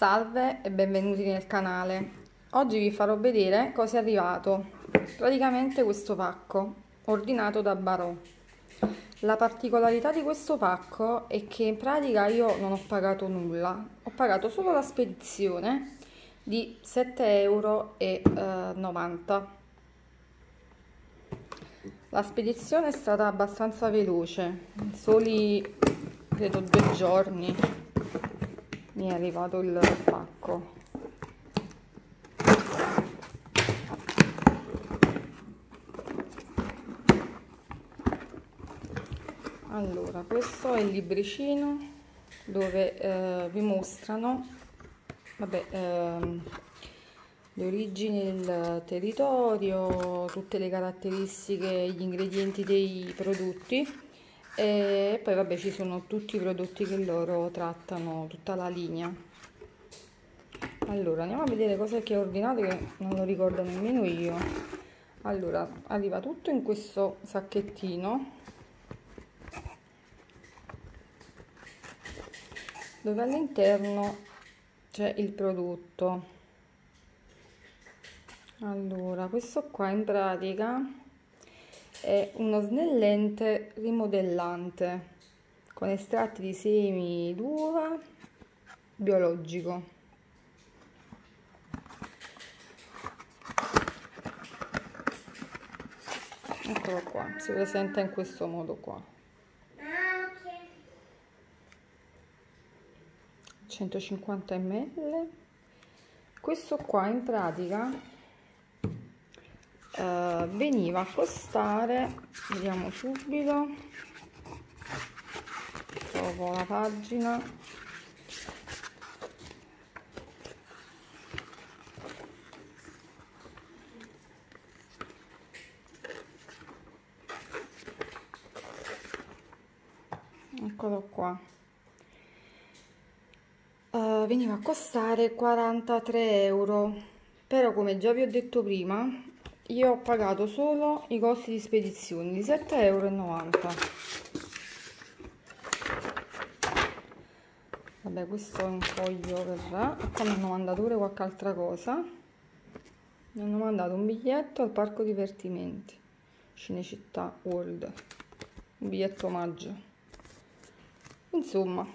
Salve e benvenuti nel canale. Oggi vi farò vedere cosa è arrivato. Praticamente questo pacco ordinato da Barò. La particolarità di questo pacco è che in pratica io non ho pagato nulla, ho pagato solo la spedizione di 7,90 euro. La spedizione è stata abbastanza veloce, soli credo due giorni mi è arrivato il pacco. Allora questo è il libricino dove eh, vi mostrano vabbè, ehm, le origini del territorio tutte le caratteristiche gli ingredienti dei prodotti e poi vabbè ci sono tutti i prodotti che loro trattano tutta la linea. Allora andiamo a vedere cosa che ho ordinato che non lo ricordo nemmeno io. Allora arriva tutto in questo sacchettino. Dove all'interno c'è il prodotto. Allora questo qua in pratica è uno snellente rimodellante con estratti di semi d'uva biologico. Eccolo qua si presenta in questo modo qua. 150 ml questo qua in pratica eh, veniva a costare vediamo subito. Trovo la pagina. Eccolo qua. Uh, veniva a costare 43 euro però come già vi ho detto prima io ho pagato solo i costi di spedizione di 7,90 euro vabbè questo è un foglio per qua mi hanno mandato pure qualche altra cosa. Mi hanno mandato un biglietto al parco divertimenti Cinecittà World. Un biglietto omaggio. Insomma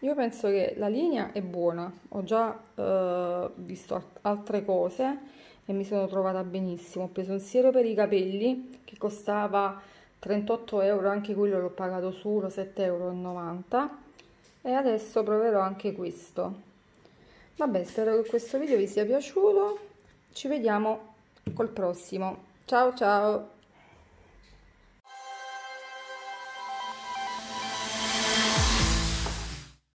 io penso che la linea è buona. Ho già eh, visto altre cose e mi sono trovata benissimo. Ho preso un siero per i capelli che costava 38 euro anche quello l'ho pagato solo 7,90 euro e adesso proverò anche questo. Vabbè spero che questo video vi sia piaciuto. Ci vediamo col prossimo. Ciao ciao